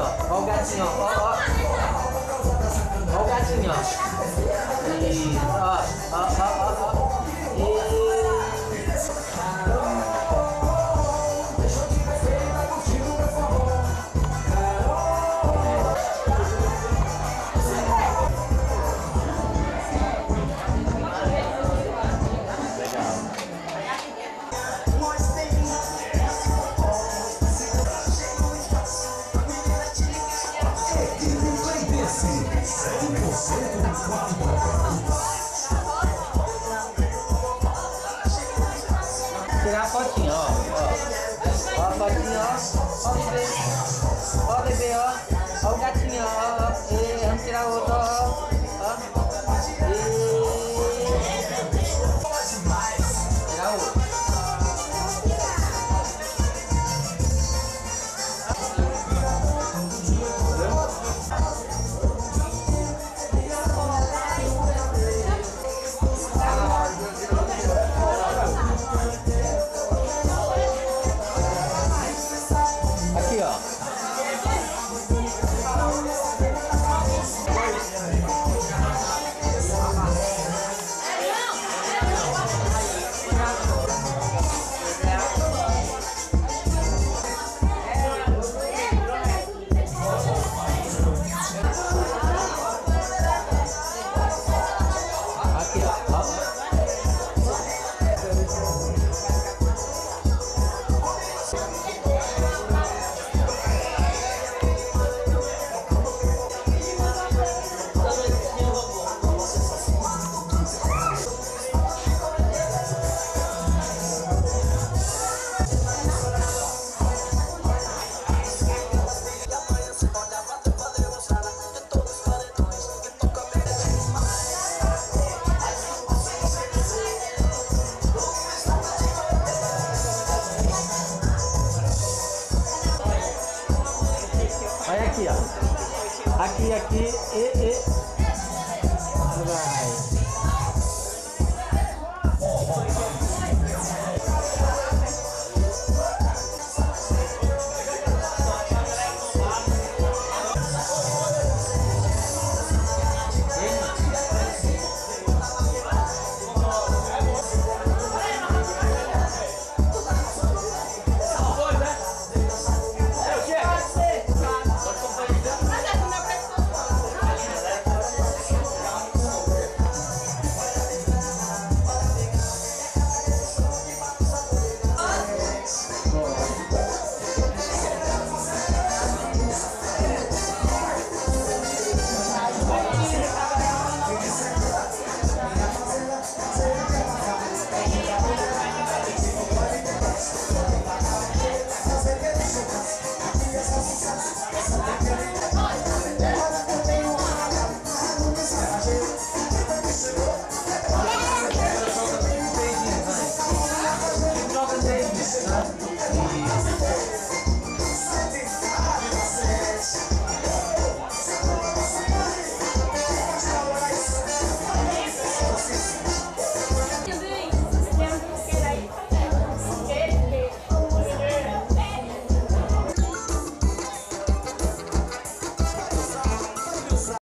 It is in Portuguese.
ó. Ó o gatinho, ó. Ó, ó. ó o gatinho, ó. Isso. Ó, ó, ó. Fotinha, ó, ó. Ó a fotinha, ó. Ó o bebê. Ó o bebê, ó. Ó o gatinho, ó, ó. E, vamos tirar outro. Ó. Aqui, aqui, ó. Aqui, aqui e, e. Vai.